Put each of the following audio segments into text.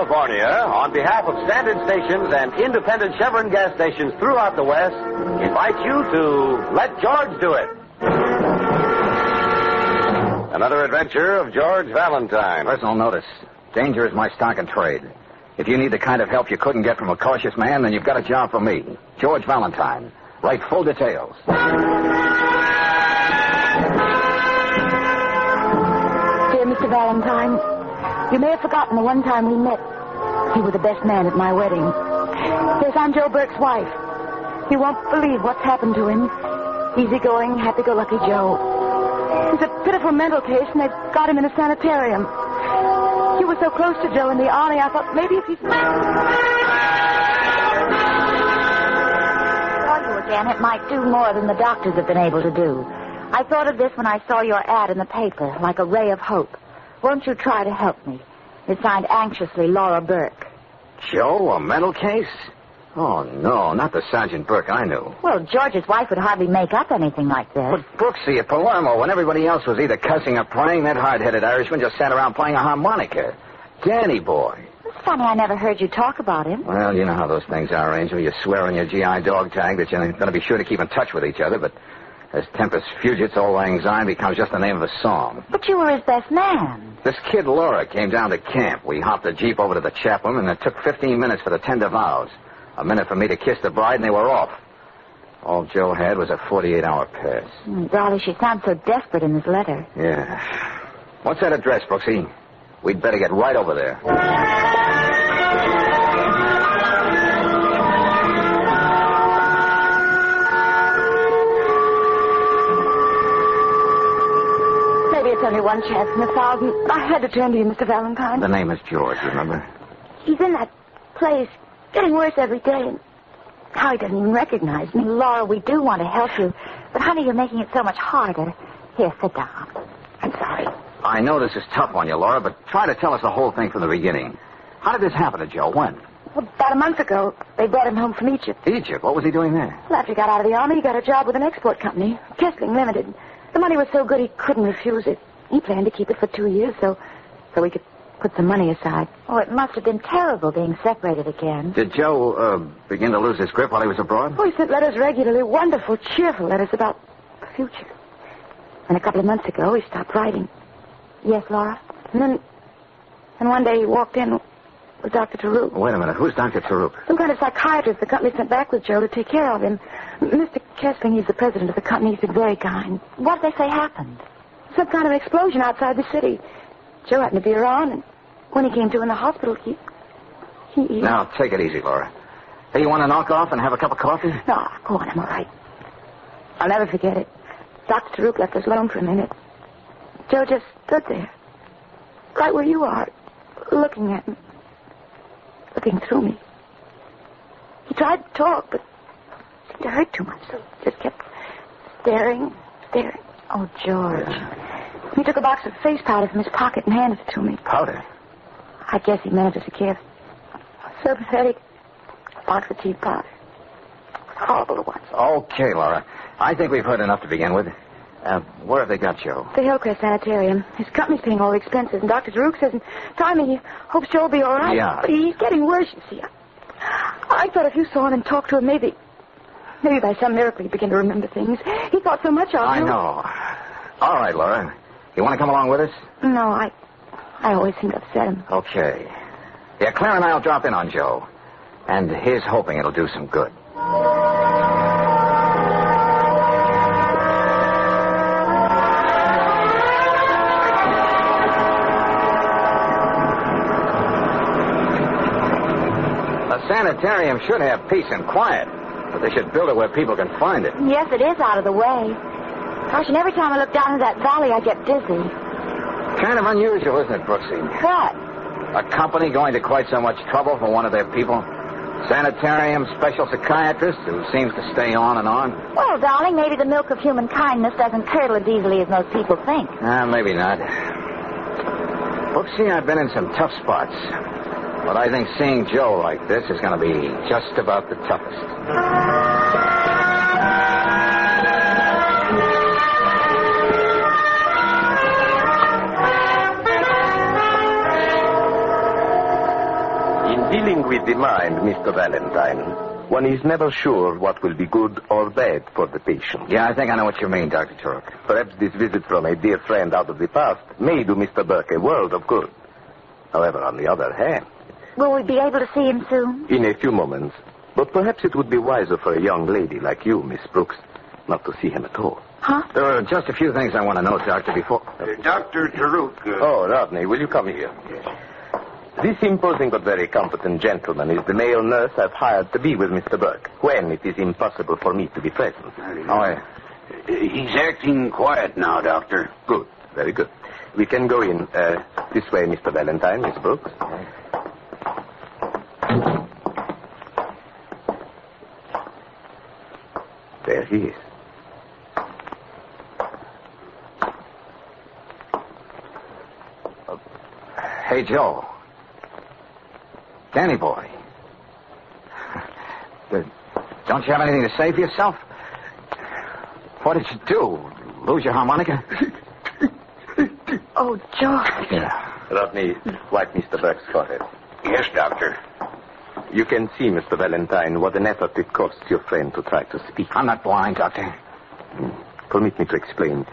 California, on behalf of standard stations and independent Chevron gas stations throughout the West, invite you to Let George Do It. Another adventure of George Valentine. Personal notice. Danger is my stock and trade. If you need the kind of help you couldn't get from a cautious man, then you've got a job for me. George Valentine. Write full details. Dear Mr. Valentine, you may have forgotten the one time we met. You were the best man at my wedding. Yes, I'm Joe Burke's wife. You won't believe what's happened to him. Easygoing, happy-go-lucky Joe. He's a pitiful mental case, and they've got him in a sanitarium. You were so close to Joe in the army, I thought maybe if he saw you again, it might do more than the doctors have been able to do. I thought of this when I saw your ad in the paper, like a ray of hope. Won't you try to help me? It's signed anxiously Laura Burke. Joe, a mental case? Oh, no, not the Sergeant Burke I knew. Well, George's wife would hardly make up anything like this. But Brooksy at Palermo, when everybody else was either cussing or praying, that hard-headed Irishman just sat around playing a harmonica. Danny boy. It's funny I never heard you talk about him. Well, you know how those things are, Angel. You swear on your GI dog tag that you're going to be sure to keep in touch with each other, but as Tempus Fugit's Auld Lang Syne becomes just the name of a song. But you were his best man. This kid Laura came down to camp. We hopped a jeep over to the chaplain, and it took 15 minutes for the tender vows. A minute for me to kiss the bride, and they were off. All Joe had was a 48-hour pass. Mm, Dolly, she sounds so desperate in this letter. Yeah. What's that address, Brooksy? We'd better get right over there. It's only one chance in a thousand. I had to turn to you, Mr. Valentine. The name is George, remember? He's in that place, getting worse every day. And how he doesn't even recognize me. Laura, we do want to help you. But, honey, you're making it so much harder. Here, sit down. I'm sorry. I know this is tough on you, Laura, but try to tell us the whole thing from the beginning. How did this happen to Joe? When? Well, about a month ago, they brought him home from Egypt. Egypt? What was he doing there? Well, after he got out of the army, he got a job with an export company, Kessling Limited. The money was so good he couldn't refuse it. He planned to keep it for two years so so he could put some money aside. Oh, it must have been terrible being separated again. Did Joe uh, begin to lose his grip while he was abroad? Oh, he sent letters regularly, wonderful, cheerful letters about the future. And a couple of months ago, he stopped writing. Yes, Laura? And then, and one day he walked in with Dr. Taruk. Wait a minute. Who's Dr. Taruk? Some kind of psychiatrist the company sent back with Joe to take care of him. Mr. Kessling, he's the president of the company. He's been very kind. What did they say happened? Some kind of explosion outside the city. Joe happened to be around, and when he came to in the hospital, he... he, he... Now, take it easy, Laura. Hey, you want to knock off and have a cup of coffee? No, go on. I'm all right. I'll never forget it. Dr. Taruk left us alone for a minute. Joe just stood there, right where you are, looking at me, looking through me. He tried to talk, but it seemed to hurt too much, so just kept staring, staring. Oh, George. He took a box of face powder from his pocket and handed it to me. Powder? I guess he meant it as a gift. So pathetic. A box of cheap powder. Horrible to watch. Okay, Laura. I think we've heard enough to begin with. Uh, where have they got Joe? The Hillcrest Sanitarium. His company's paying all the expenses, and Dr. Taruk says in time he hopes Joe will be all right. Yeah. But he's getting worse, you see. I, I thought if you saw him and talked to him, maybe... Maybe by some miracle he'd begin to remember things. He thought so much of you. I know. All right, Laura. You want to come along with us? No, I... I always seem to upset him. Okay. Yeah, Claire and I'll drop in on Joe. And here's hoping it'll do some good. A sanitarium should have peace and quiet, but they should build it where people can find it. Yes, it is out of the way. Gosh, and every time I look down into that valley, I get dizzy. Kind of unusual, isn't it, Brooksy? What? A company going to quite so much trouble for one of their people? Sanitarium special psychiatrist who seems to stay on and on? Well, darling, maybe the milk of human kindness doesn't curdle as easily as most people think. Ah, maybe not. Brooksy, I've been in some tough spots. But I think seeing Joe like this is going to be just about the toughest. With the mind, Mr. Valentine. One is never sure what will be good or bad for the patient. Yeah, I think I know what you mean, Dr. Taruk. Perhaps this visit from a dear friend out of the past may do Mr. Burke a world of good. However, on the other hand, Will we be able to see him soon? in a few moments, but perhaps it would be wiser for a young lady like you, Miss Brooks, not to see him at all. Huh? There are just a few things I want to know, Doctor, before. Dr. Taruk. Uh, Oh, Rodney, will you come here? This imposing but very competent gentleman is the male nurse I've hired to be with Mr. Burke when it is impossible for me to be present. Oh, yeah. He's acting quiet now, Doctor. Good, very good. We can go in uh, this way, Mr. Valentine, Miss Brooks. There he is. Hey, Joe. Danny boy. Uh, Don't you have anything to say for yourself? What did you do? Lose your harmonica? Oh, George. Yeah. me, wipe Mr. Burke's forehead. Yes, Doctor. You can see, Mr. Valentine, what an effort it costs your friend to try to speak. I'm not blind, Doctor. Permit me to explain.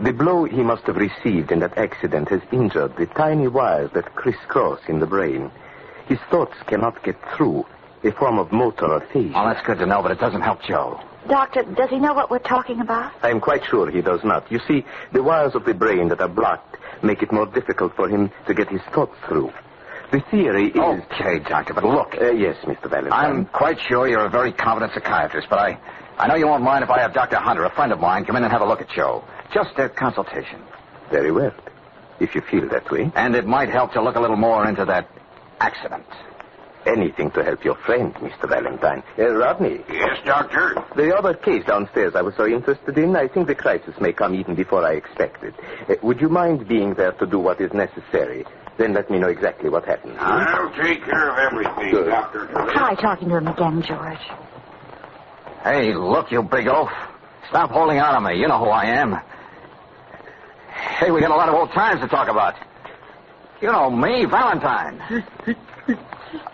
The blow he must have received in that accident has injured the tiny wires that crisscross in the brain. His thoughts cannot get through a form of motor aphasia. Well, that's good to know, but it doesn't help Joe. Doctor, does he know what we're talking about? I am quite sure he does not. You see, the wires of the brain that are blocked make it more difficult for him to get his thoughts through. The theory is. Okay, Doctor, but look. Uh, yes, Mr. Valentine. I'm quite sure you're a very competent psychiatrist, but I, I know you won't mind if I have Dr. Hunter, a friend of mine, come in and have a look at Joe. Just a consultation. Very well. If you feel that way. And it might help to look a little more into that accident. Anything to help your friend, Mr. Valentine. Uh, Rodney, Yes, Doctor. the other case downstairs I was so interested in, I think the crisis may come even before I expected. Uh, would you mind being there to do what is necessary? Then let me know exactly what happened. I'll take care of everything, Good. Doctor. Try talking to him again, George. Hey, look, you big oaf. Stop holding out on me. You know who I am. Hey, we got a lot of old times to talk about. You know me, Valentine.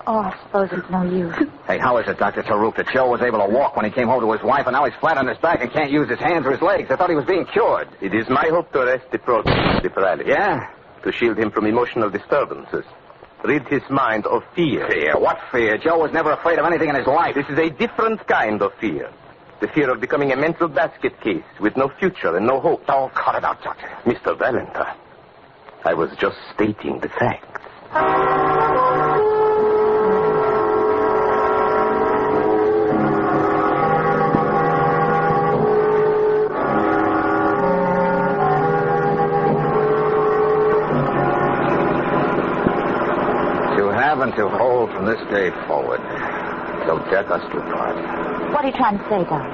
Oh, I suppose it's no use. Hey, how is it, Dr. Taruk, that Joe was able to walk when he came home to his wife, and now he's flat on his back and can't use his hands or his legs? I thought he was being cured. It is my hope to arrest the process of the paralysis. Yeah? To shield him from emotional disturbances. Rid his mind of fear. Fear? What fear? Joe was never afraid of anything in his life. This is a different kind of fear. The fear of becoming a mental basket case with no future and no hope. Oh, cut it out, Doctor. Mr. Valentine, I was just stating the facts. To have and to hold from this day forward, till death us do part. What are you trying to say, darling?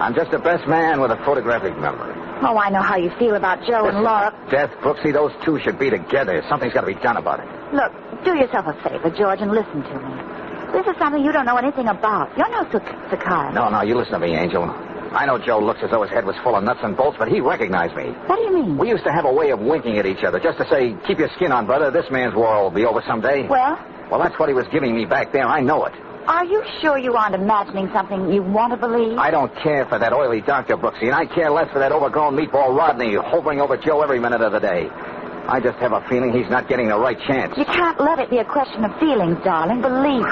I'm just the best man with a photographic memory. Oh, I know how you feel about Joe and Laura. Death, Brooksy, those two should be together. Something's got to be done about it. Look, do yourself a favor, George, and listen to me. This is something you don't know anything about. You're no psych- psychiatrist. No, no, you listen to me, Angel. I know Joe looks as though his head was full of nuts and bolts, but he recognized me. What do you mean? We used to have a way of winking at each other, just to say, keep your skin on, brother. This man's war will be over someday. Well, Well, that's what he was giving me back there. I know it. Are you sure you aren't imagining something you want to believe? I don't care for that oily Dr. Brooksy, and I care less for that overgrown meatball Rodney hovering over Joe every minute of the day. I just have a feeling he's not getting the right chance. You can't let it be a question of feelings, darling. Believe me.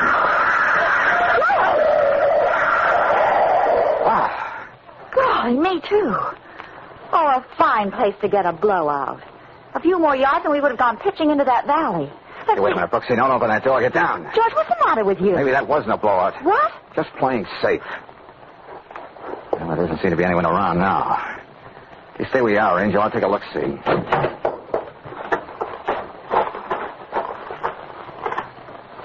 Wow. Golly, me too. Oh, a fine place to get a blowout. A few more yards and we would have gone pitching into that valley. Hey, wait a minute, Brooksy. Don't open that door. Get down. George, what's the matter with you? Maybe that wasn't a blowout. What? Just playing safe. Well, there doesn't seem to be anyone around now. You stay where you are, Angel. I'll take a look-see. Did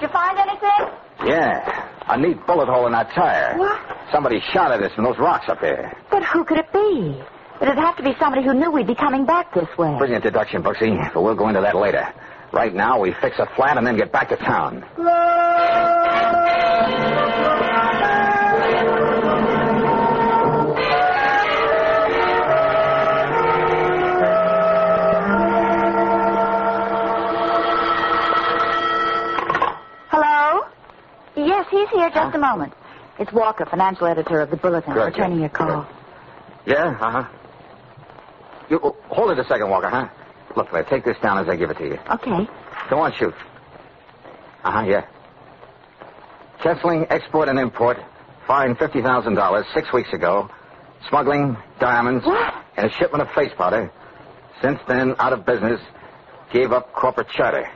you find anything? Yeah. A neat bullet hole in that tire. What? Somebody shot at us from those rocks up there. But who could it be? It'd have to be somebody who knew we'd be coming back this way. Brilliant deduction, Brooksy, but we'll go into that later. Right now, we fix a flat and then get back to town. Hello? Yes, he's here just a moment. It's Walker, financial editor of the Bulletin, Good, returning your call. Yeah, uh-huh. You, oh, hold it a second, Walker, huh? Look, Claire, take this down as I give it to you. Okay. Go on, shoot. Uh-huh, yeah. Kessling Export and Import, fined $50,000 six weeks ago. Smuggling diamonds What? and a shipment of face powder. Since then, out of business. Gave up corporate charter.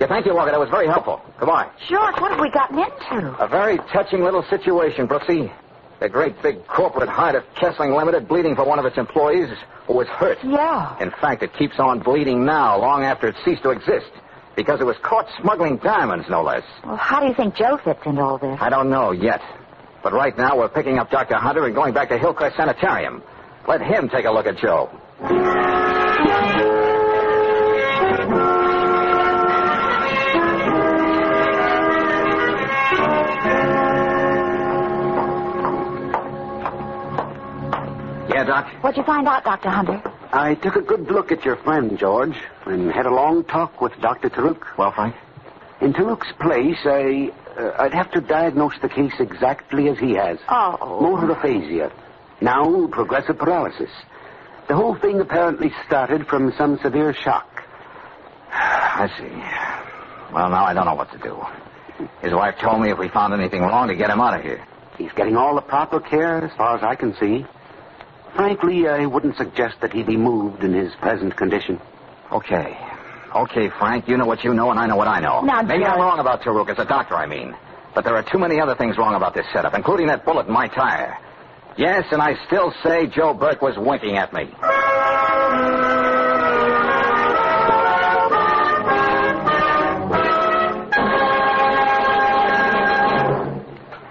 Yeah, thank you, Walker. That was very helpful. Goodbye. George, what have we gotten into? A very touching little situation, Brooksy. The great big corporate hired of Kessling Limited bleeding for one of its employees who was hurt. Yeah. In fact, it keeps on bleeding now, long after it ceased to exist. Because it was caught smuggling diamonds, no less. Well, how do you think Joe fits into all this? I don't know yet. But right now, we're picking up Dr. Hunter and going back to Hillcrest Sanitarium. Let him take a look at Joe. Doc? What'd you find out, Dr. Hunter? I took a good look at your friend, George, and had a long talk with Dr. Taruk. Well, Frank? In Taruk's place, I, uh, I'd have to diagnose the case exactly as he has. Oh. Motor aphasia. Now, progressive paralysis. The whole thing apparently started from some severe shock. I see. Well, now I don't know what to do. His wife told me if we found anything wrong to get him out of here. He's getting all the proper care as far as I can see. Frankly, I wouldn't suggest that he be moved in his present condition. Okay. Okay, Frank, you know what you know, and I know what I know. Now, Maybe I'm wrong about Taruk as a doctor, I mean. But there are too many other things wrong about this setup, including that bullet in my tire. Yes, and I still say Joe Burke was winking at me.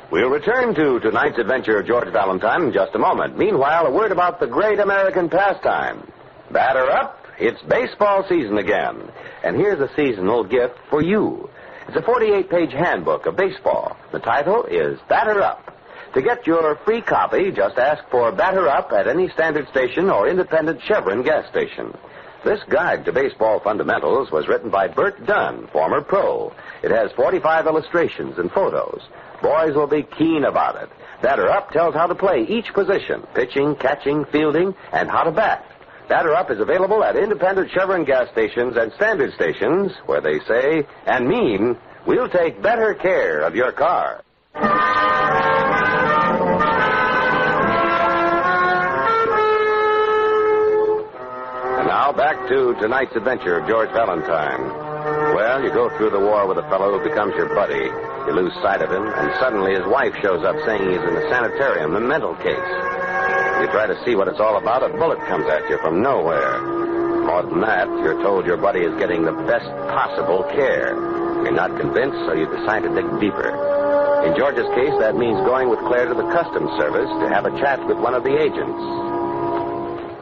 We'll return to tonight's adventure of George Valentine in just a moment. Meanwhile, a word about the great American pastime. Batter up, it's baseball season again. And here's a seasonal gift for you. It's a 48 page handbook of baseball. The title is Batter Up. To get your free copy, just ask for Batter Up at any standard station or independent Chevron gas station. This guide to baseball fundamentals was written by Bert Dunn, former pro. It has 45 illustrations and photos. Boys will be keen about it. Batter Up tells how to play each position pitching, catching, fielding, and how to bat. Batter Up is available at independent Chevron gas stations and standard stations where they say and mean, we'll take better care of your car. Now back to tonight's adventure of George Valentine. Well, you go through the war with a fellow who becomes your buddy. You lose sight of him, and suddenly his wife shows up saying he's in the sanitarium, a mental case. You try to see what it's all about, a bullet comes at you from nowhere. More than that, you're told your buddy is getting the best possible care. You're not convinced, so you decide to dig deeper. In George's case, that means going with Claire to the Customs Service to have a chat with one of the agents.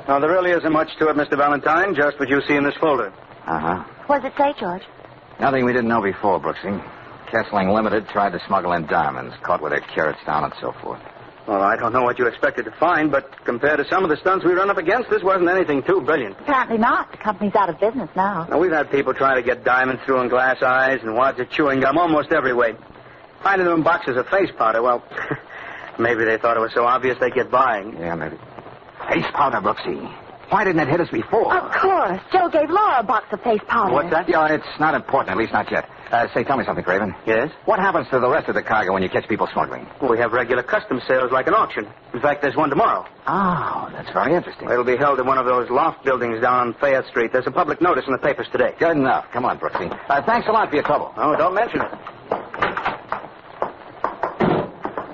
Well, there really isn't much to it, Mr. Valentine, just what you see in this folder. Uh-huh. What does it say, George? Nothing we didn't know before, Brooksy. Kessling Limited tried to smuggle in diamonds, caught with their carrots down and so forth. Well, I don't know what you expected to find, but compared to some of the stunts we run up against, this wasn't anything too brilliant. Apparently not. The company's out of business now. Now, we've had people try to get diamonds through in glass eyes and wads of chewing gum almost every way. Finding them in boxes of face powder, well, maybe they thought it was so obvious they'd get by. Yeah, maybe. Face powder, Brooksy. Why didn't it hit us before? Of course. Joe gave Laura a box of face powder. What's that? Yeah, it's not important, at least not yet. Uh, say, tell me something, Craven. Yes? What happens to the rest of the cargo when you catch people smuggling? Well, we have regular custom sales like an auction. In fact, there's one tomorrow. Oh, that's very interesting. It'll be held in one of those loft buildings down on Fayette Street. There's a public notice in the papers today. Good enough. Come on, Brooksy. Uh, thanks a lot for your trouble. Oh, don't mention it.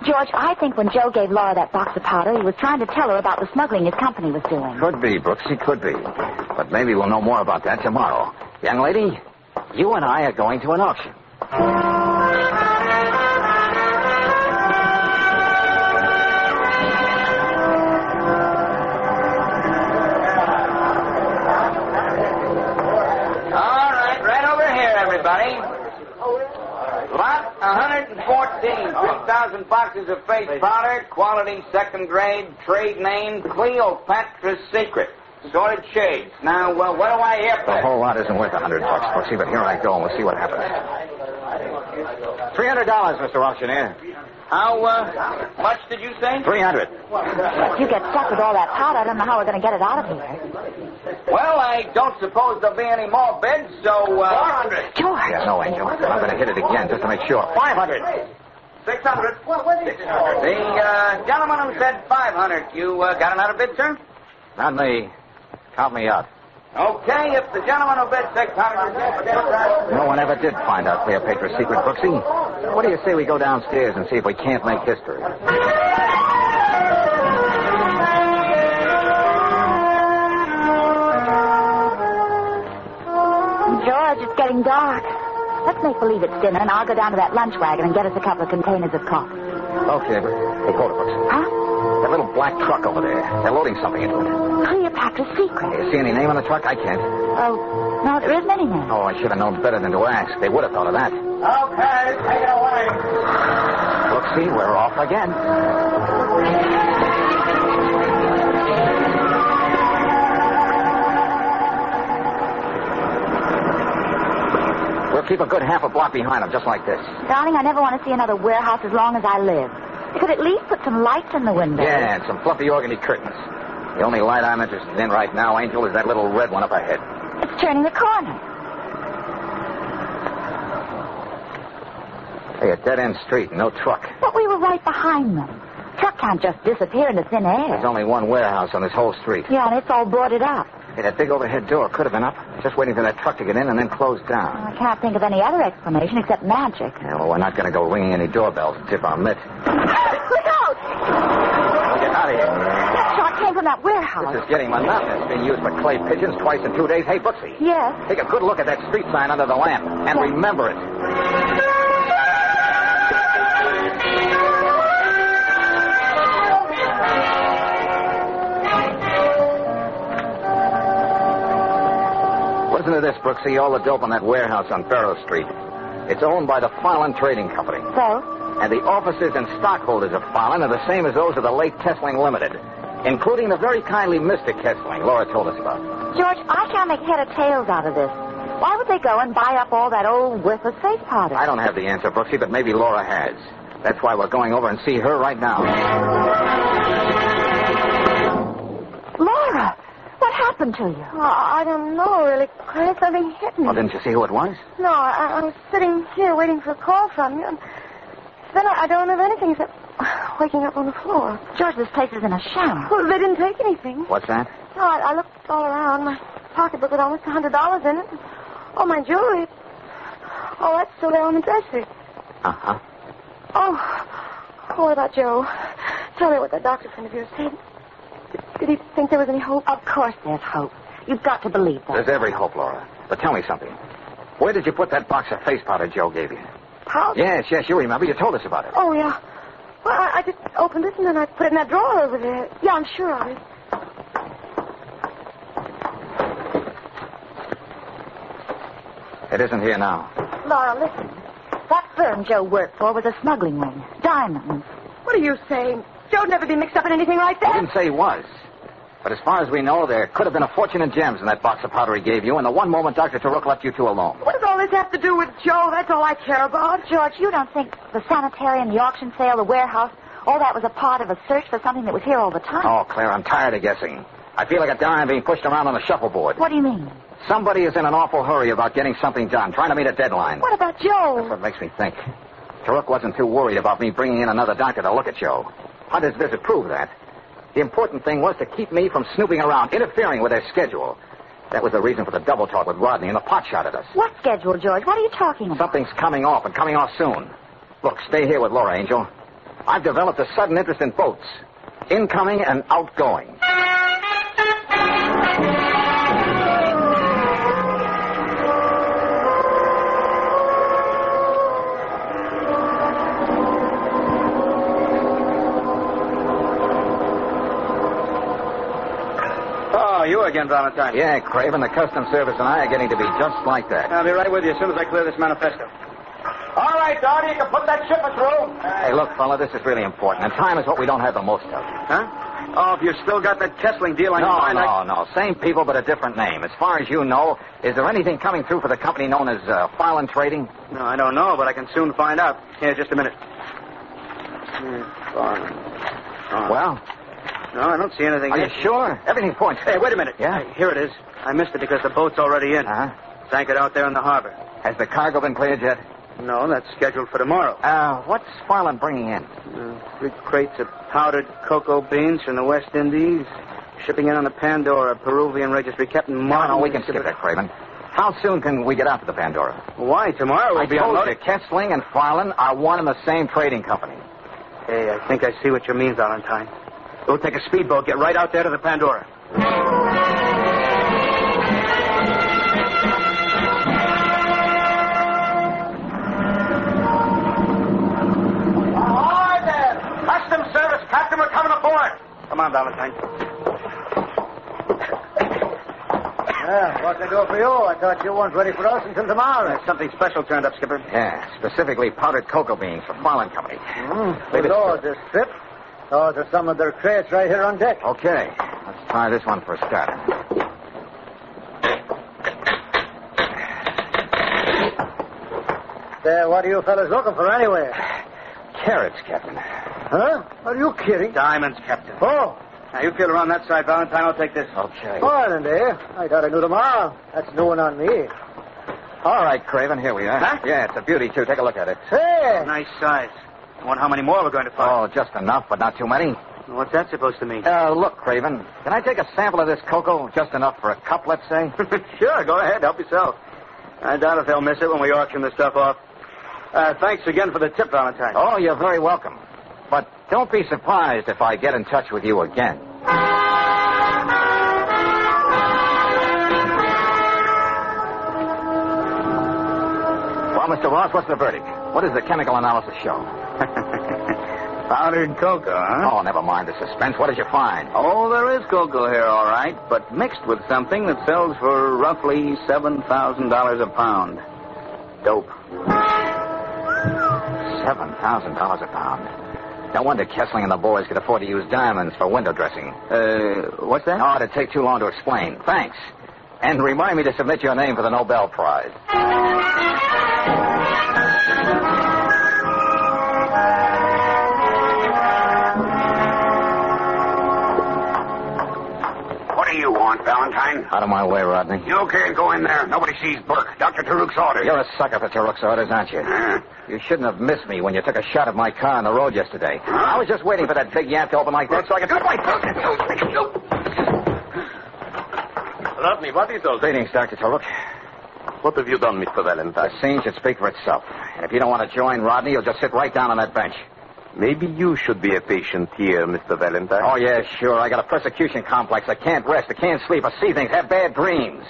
George, I think when Joe gave Laura that box of powder, he was trying to tell her about the smuggling his company was doing. Could be, Brooksy, could be. But maybe we'll know more about that tomorrow. Young lady, you and I are going to an auction. 114, 3,000 boxes of face powder, quality second grade, trade name Cleopatra's Secret. Sorted shades. Now, uh, what do I hear for The whole lot isn't worth a hundred bucks, Brooksy, but here I go and we'll see what happens. Three hundred dollars, Mr. Auctioneer. How, uh, much did you say? Three hundred. If you get stuck with all that powder, I don't know how we're going to get it out of here. Well, I don't suppose there'll be any more bids, so, uh... 400. George. Yeah, no, Angel. I'm going to hit it again just to make sure. Five hundred. 600. 600. The, uh, gentleman who said 500, you, uh, got another bid, sir? Not me. Count me out. Okay, if the gentleman who bid 600... No one ever did find out Cleopatra's secret, Brooksy. What do you say we go downstairs and see if we can't make history? George, it's getting dark. Let's make believe it's dinner, and I'll go down to that lunch wagon and get us a couple of containers of coffee. Okay, but hey, hold it, Brooksy. Huh? That little black truck over there. They're loading something into it. Cleopatra's secret. You see any name on the truck? I can't. Oh, no, there isn't any name. Oh, I should have known better than to ask. They would have thought of that. Okay, take it away. Look, see, we're off again. Keep a good half a block behind them, just like this. Darling, I never want to see another warehouse as long as I live. You could at least put some lights in the windows. Yeah, and some fluffy organdy curtains. The only light I'm interested in right now, Angel, is that little red one up ahead. It's turning the corner. Hey, a dead-end street, no truck. But we were right behind them. Truck can't just disappear into thin air. There's only one warehouse on this whole street. Yeah, and it's all boarded up. Hey, that big overhead door could have been up, just waiting for that truck to get in and then closed down. I can't think of any other explanation except magic. Yeah, well, we're not going to go ringing any doorbells and tip our mitt. Look out! Get out of here. That shot came from that warehouse. This is getting monotonous, being used for clay pigeons twice in two days. Hey, Brooksy, Yes. take a good look at that street sign under the lamp, and remember it. Listen to this, Brooksy. All the dope on that warehouse on Barrow Street. It's owned by the Farland Trading Company. So? And the officers and stockholders of Farland are the same as those of the late Kessling Limited, including the very kindly Mr. Kessling Laura told us about. George, I can't make head or tails out of this. Why would they go and buy up all that old worthless face powder? I don't have the answer, Brooksy, but maybe Laura has. That's why we're going over and see her right now. Laura, happened to you? Oh, I don't know, really, Chris. Something hit me. Well, didn't you see who it was? No, I, I was sitting here waiting for a call from you, and then I, I don't have anything except waking up on the floor. George, this place is in a sham. Well, they didn't take anything. What's that? No, I, I looked all around. My pocketbook with almost a hundred dollars in it. Oh, my jewelry. Oh, that's still there on the dresser. Uh-huh. Oh, oh, what about Joe? Tell me what that doctor friend of yours said. Did, did he think there was any hope? Of course there's hope. You've got to believe that. There's every hope, Laura. But tell me something. Where did you put that box of face powder Joe gave you? How? Yes, yes, you remember. You told us about it. Oh, yeah. Well, I, I just opened it and then I put it in that drawer over there. Yeah, I'm sure of it. It isn't here now. Laura, listen. That firm Joe worked for was a smuggling ring. Diamonds. What are you saying? Joe'd never be mixed up in anything like that. I that. didn't say he was. But as far as we know, there could have been a fortune in gems in that box of powder he gave you, and the one moment Dr. Taruk left you two alone. What does all this have to do with Joe? That's all I care about. George, you don't think the sanitarium, the auction sale, the warehouse, all that was a part of a search for something that was here all the time? Oh, Claire, I'm tired of guessing. I feel like a dime being pushed around on a shuffleboard. What do you mean? Somebody is in an awful hurry about getting something done, trying to meet a deadline. What about Joe? That's what makes me think. Taruk wasn't too worried about me bringing in another doctor to look at Joe. How does visit prove that. The important thing was to keep me from snooping around, interfering with their schedule. That was the reason for the double talk with Rodney and the pot shot at us. What schedule, George? What are you talking about? Something's coming off and coming off soon. Look, stay here with Laura, Angel. I've developed a sudden interest in boats, incoming and outgoing. You again, Valentine. Yeah, Craven, the Customs Service and I are getting to be just like that. I'll be right with you as soon as I clear this manifesto. All right, Darty, you can put that shipment through. Hey, look, fella, this is really important, and time is what we don't have the most of. Huh? Oh, if you've still got that Kessling deal on No, your mind, no, I... no. Same people, but a different name. As far as you know, is there anything coming through for the company known as uh, Filing Trading? No, I don't know, but I can soon find out. Here, just a minute. Oh, Well, no, I don't see anything. are you sure? Everything points. Hey, wait a minute. Yeah? Here it is. I missed it because the boat's already in. Uh-huh. It's anchored out there in the harbor. Has the cargo been cleared yet? No, that's scheduled for tomorrow. Uh, what's Filing bringing in? Uh, three crates of powdered cocoa beans from the West Indies, shipping in on the Pandora, Peruvian registry, Captain No, Martin. no, we can skip that, Craven. How soon can we get out to the Pandora? Why? Tomorrow we'll I be told unloading. you, Kessling and Filing are one and the same trading company. Hey, I think I see what you mean, Valentine. We'll take a speedboat, get right out there to the Pandora. Ahoy there! Customs service, Captain, we're coming aboard. Come on, Valentine. Yeah, what can I do for you? I thought you weren't ready for us until tomorrow. There's something special turned up, Skipper. Yeah, specifically powdered cocoa beans for Filing Company. Hmm. Maybe it's- Lord, this trip. Those are some of their crates right here on deck. Okay, let's try this one for a start. There, what are you fellas looking for anyway? Carrots, Captain. Huh? Are you kidding? Diamonds, Captain. Oh, Now, you feel around that side, Valentine. I'll take this. Okay. Ireland, eh? I thought I knew tomorrow. That's new one on me. All right, Craven, here we are. Huh? Yeah, it's a beauty, too. Take a look at it. Say, Nice size. I wonder how many more we're going to find. Oh, just enough, but not too many. What's that supposed to mean? Uh, look, Craven, can I take a sample of this cocoa? Just enough for a cup, let's say? sure, go ahead. Help yourself. I doubt if they'll miss it when we auction the stuff off. Uh, thanks again for the tip, Valentine. Oh, you're very welcome. But don't be surprised if I get in touch with you again. Well, Mr. Ross, what's the verdict? What does the chemical analysis show? Powdered cocoa, huh? Oh, never mind the suspense. What did you find? Oh, there is cocoa here, all right, but mixed with something that sells for roughly $7,000 a pound. Dope. Seven thousand dollars a pound. No wonder Kessling and the boys could afford to use diamonds for window dressing. Uh, what's that? Oh, it'd take too long to explain. Thanks. And remind me to submit your name for the Nobel Prize. Valentine? Out of my way, Rodney. You can't go in there. Nobody sees Burke. Dr. Taruk's orders. You're a sucker for Taruk's orders, aren't you? Uh, You shouldn't have missed me when you took a shot at my car on the road yesterday. I was just waiting for that big yap to open like that so I could... Good Rodney, what is all this? Greetings, Dr. Taruk. What have you done, Mr. Valentine? The scene should speak for itself. And if you don't want to join Rodney, you'll just sit right down on that bench. Maybe you should be a patient here, Mr. Valentine. Oh, yeah, sure. I got a persecution complex. I can't rest. I can't sleep. I see things, have bad dreams.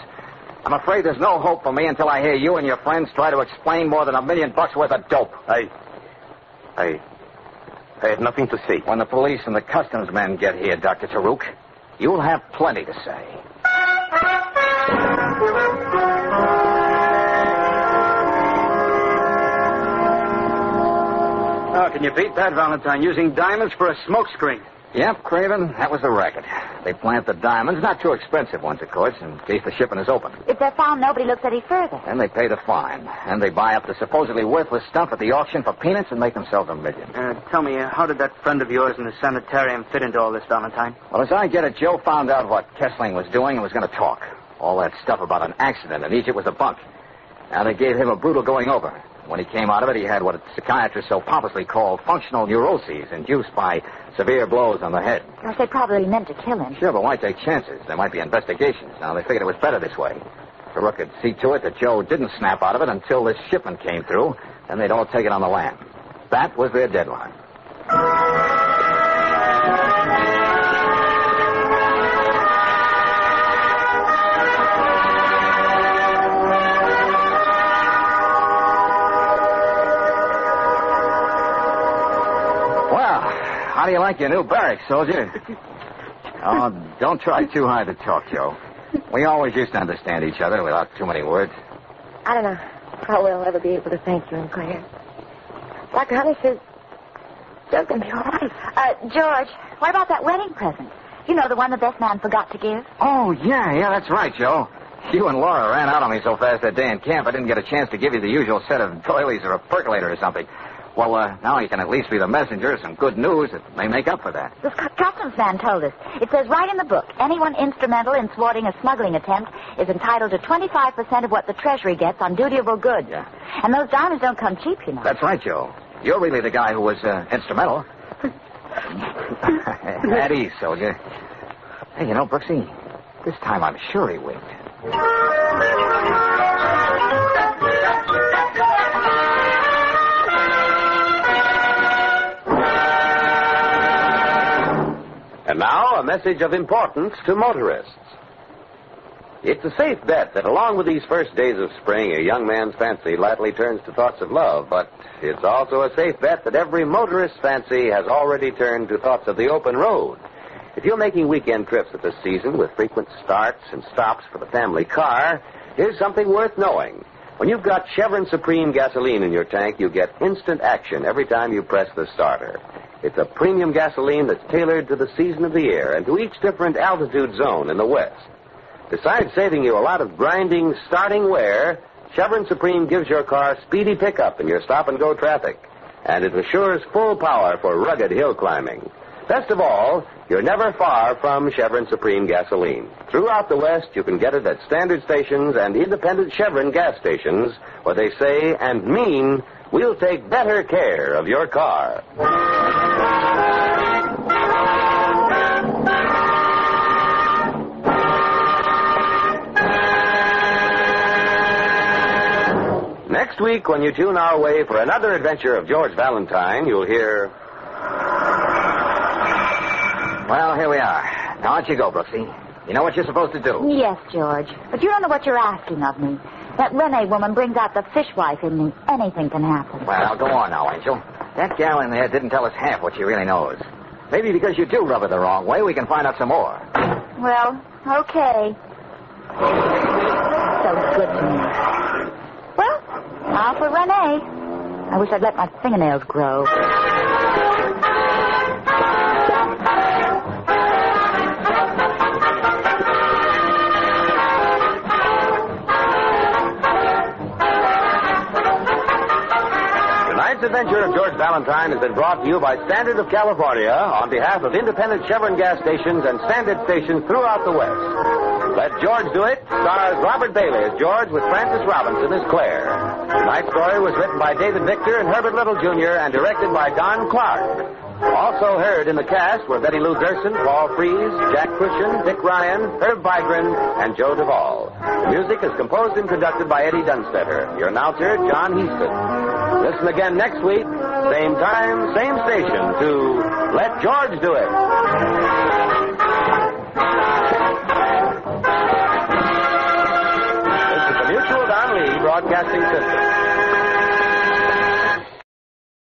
I'm afraid there's no hope for me until I hear you and your friends try to explain more than a million bucks worth of dope. I. I. I have nothing to say. When the police and the customs men get here, Dr. Taruk, you'll have plenty to say. Can you beat that, Valentine? Using diamonds for a smokescreen. Yep, Craven, that was the racket. They plant the diamonds, not too expensive ones, of course, in case the shipment is open. If they're found, nobody looks any further. Then they pay the fine, and they buy up the supposedly worthless stuff at the auction for peanuts and make themselves a million. Uh, tell me, uh, how did that friend of yours in the sanitarium fit into all this, Valentine? Well, as I get it, Joe found out what Kessling was doing and was going to talk. All that stuff about an accident in Egypt was a bunk. Now, they gave him a brutal going over. When he came out of it, he had what psychiatrists so pompously call functional neuroses induced by severe blows on the head. Gosh, they probably meant to kill him. Sure, but why take chances? There might be investigations. Now, they figured it was better this way. Taruk could see to it that Joe didn't snap out of it until this shipment came through, and they'd all take it on the land. That was their deadline. Do you like your new barracks, soldier? oh, don't try too hard to talk, Joe. We always used to understand each other without too many words. I don't know how we'll ever be able to thank you and Claire. Dr. Honey says Joe's gonna be all right. Uh, George, what about that wedding present? You know, the one the best man forgot to give? Oh, yeah, yeah, that's right, Joe. You and Laura ran out on me so fast that day in camp, I didn't get a chance to give you the usual set of doilies or a percolator or something. Well, uh, now you can at least be the messenger of some good news that may make up for that. The cu- customs man told us. It says right in the book, anyone instrumental in thwarting a smuggling attempt is entitled to 25% of what the Treasury gets on dutiable goods. Yeah. And those diamonds don't come cheap, you know. That's right, Joe. You're really the guy who was uh, instrumental. At ease, soldier. Hey, you know, Brooksy, this time I'm sure he winked. Now, a message of importance to motorists. It's a safe bet that along with these first days of spring, a young man's fancy lightly turns to thoughts of love, but it's also a safe bet that every motorist's fancy has already turned to thoughts of the open road. If you're making weekend trips at this season with frequent starts and stops for the family car, here's something worth knowing. When you've got Chevron Supreme gasoline in your tank, you get instant action every time you press the starter. It's a premium gasoline that's tailored to the season of the year and to each different altitude zone in the West. Besides saving you a lot of grinding, starting wear, Chevron Supreme gives your car speedy pickup in your stop and go traffic. And it assures full power for rugged hill climbing. Best of all, you're never far from Chevron Supreme gasoline. Throughout the West, you can get it at standard stations and independent Chevron gas stations where they say and mean, we'll take better care of your car. Next week, when you tune our way for another adventure of George Valentine, you'll hear. Well, here we are. Now, out you go, Brooksy. You know what you're supposed to do. Yes, George. But you don't know what you're asking of me. That Rene woman brings out the fishwife in me. Anything can happen. Well, go on now, Angel. That gal in there didn't tell us half what she really knows. Maybe because you do rub her the wrong way, we can find out some more. Well, okay. So good to me. Well, now for Rene. I wish I'd let my fingernails grow. Tonight's adventure of George Valentine has been brought to you by Standard of California on behalf of independent Chevron gas stations and Standard stations throughout the West. Let George Do It stars Robert Bailey as George with Frances Robinson as Claire. Tonight's story was written by David Victor and Herbert Little Jr. and directed by Don Clark. Also heard in the cast were Betty Lou Gerson, Paul Frees, Jack Kruschen, Dick Ryan, Herb Vigran, and Joe Duvall. The music is composed and conducted by Eddie Dunstedter. Your announcer, John Hiestand. Listen again next week, same time, same station, to Let George Do It. Broadcasting System.